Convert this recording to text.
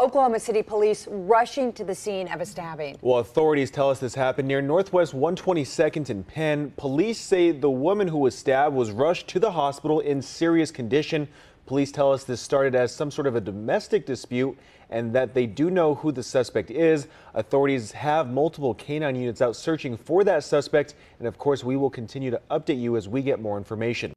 Oklahoma City police rushing to the scene of a stabbing. Well, authorities tell us this happened near Northwest 122nd and Penn. Police say the woman who was stabbed was rushed to the hospital in serious condition. Police tell us this started as some sort of a domestic dispute and that they do know who the suspect is. Authorities have multiple canine units out searching for that suspect. And of course, we will continue to update you as we get more information.